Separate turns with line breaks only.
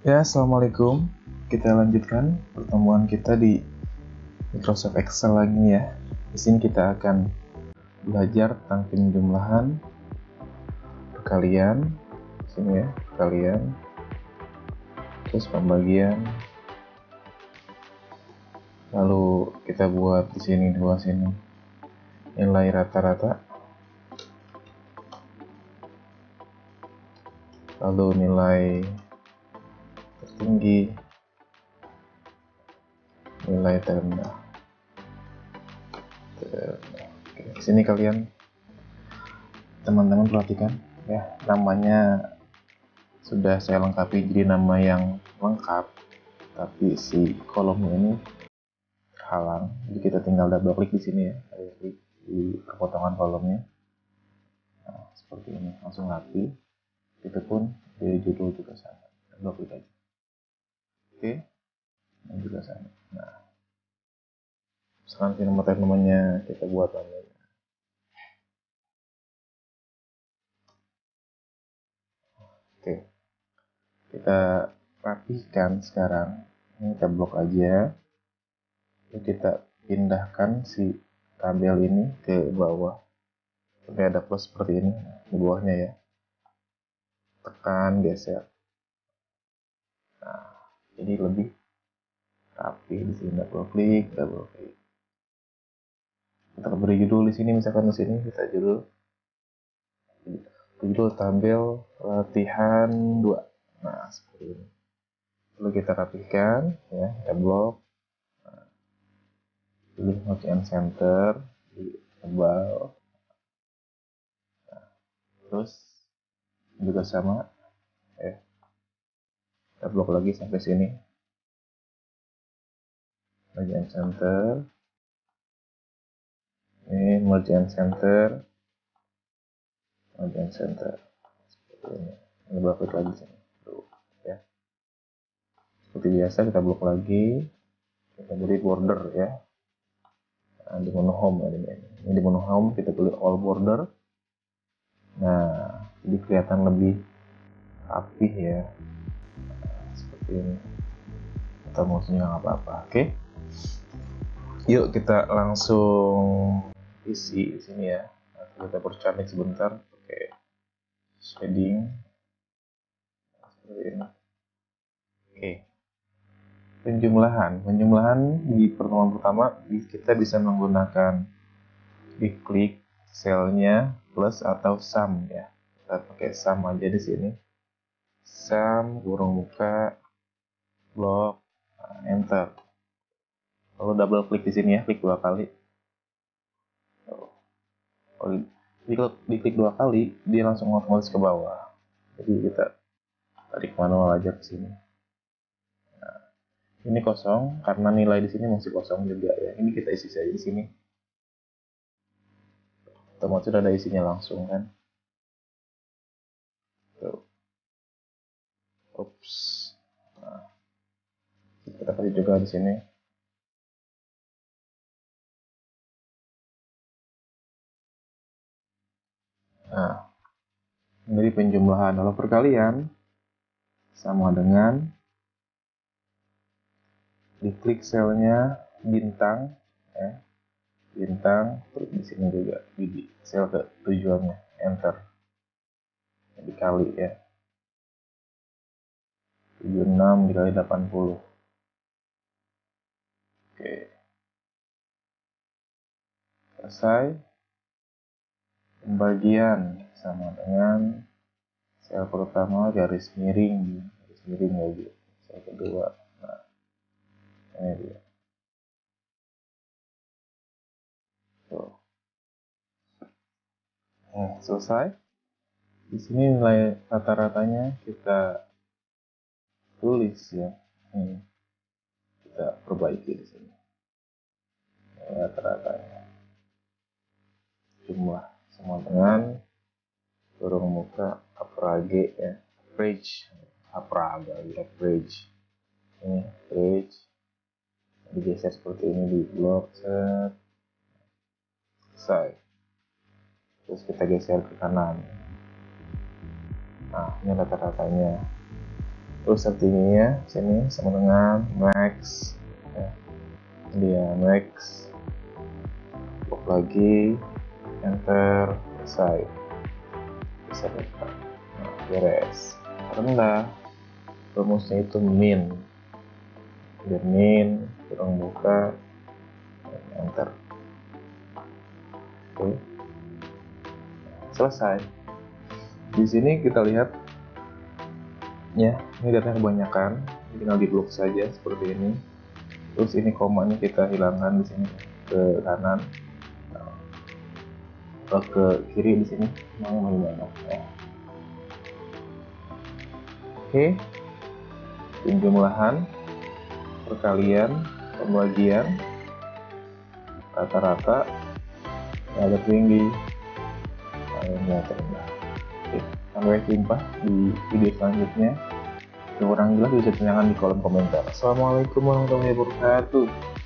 Ya, assalamualaikum. Kita lanjutkan pertemuan kita di Microsoft Excel lagi ya. Di sini kita akan belajar tentang penjumlahan perkalian. Di sini ya, perkalian. Terus pembagian. Lalu kita buat di sini dua sini nilai rata-rata. Lalu nilai tertinggi nilai terendah. Oke, sini kalian teman-teman perhatikan ya namanya sudah saya lengkapi jadi nama yang lengkap tapi si kolomnya ini halang jadi kita tinggal double klik di sini ya klik di perpotongan kolomnya. Nah, seperti ini langsung rapi itu pun di judul juga sama. Double klik aja oke. Ini juga sama. Nah. Sekarang nomor namanya kita buat namanya oke. Kita rapihkan sekarang. Ini kita blok aja. Lalu kita pindahkan si tabel ini ke bawah. Sampai ada plus seperti ini di bawahnya ya. Tekan geser jadi lebih rapi di sini double klik double klik kita beri judul di sini misalkan di sini kita judul. Judul tabel latihan 2 nah seperti ini. Lalu kita rapikan ya kita blok nah, center di tebal. Nah, terus juga sama ya kita blok lagi sampai sini. And center. Ini merge and center. Merge and center. Seperti ini. Ini blok lagi sini. Ya. Seperti biasa kita blok lagi. Kita beri border ya. Nah, di menu home ini ini. Di menu home kita pilih all border. Nah jadi kelihatan lebih rapih ya seperti ini atau maksudnya nggak apa-apa oke? Yuk kita langsung isi di sini ya. Kita percantik sebentar pakai shading. Seperti ini. Oke. Penjumlahan. Penjumlahan di pertemuan pertama kita bisa menggunakan diklik selnya plus atau sum ya. Kita pakai sum aja di sini. Sum kurung muka nah, enter. Lalu double klik di sini ya klik dua kali. Oh, diklik, diklik dua kali dia langsung otomatis ke bawah. Jadi kita tarik manual aja ke sini. Nah, ini kosong karena nilai di sini masih kosong juga ya. Ini kita isi saja di sini. Otomatis sudah ada isinya langsung kan? Tuh. Nah, kasih juga di sini. Nah menjadi penjumlahan. Lalu perkalian. Sama dengan diklik selnya bintang ya. Bintang terus di sini juga di sel ke tujuannya enter. Dikali ya. 76 dikali 80 oke selesai pembagian sama dengan sel pertama garis miring garis miring lagi sel kedua nah ini dia Tuh. Nah, selesai. Di sini nilai rata-ratanya kita tulis ya. Ini kita perbaiki di sini. Rata-ratanya. Jumlah sama dengan turun muka average ya. Average. Average. Ini average. Digeser seperti ini di blok set selesai terus kita geser ke kanan nah ini rata-ratanya terus tertingginya sini sama dengan max ya. dia max blok lagi enter selesai. Bisa nah, beres. Rendah rumusnya itu min. Min kurang buka enter. Oke. Selesai. Di sini kita lihat ya ini data kebanyakan. Tinggal di blok saja seperti ini. Terus ini komanya kita hilangkan di sini ke kanan ke kiri di sini mau gimana ya. oke. Penjumlahan perkalian pembagian. Rata-rata yang tinggi yang terendah oke sampai jumpa di video selanjutnya. Kurang jelas bisa tanyakan di kolom komentar. Assalamualaikum warahmatullahi wabarakatuh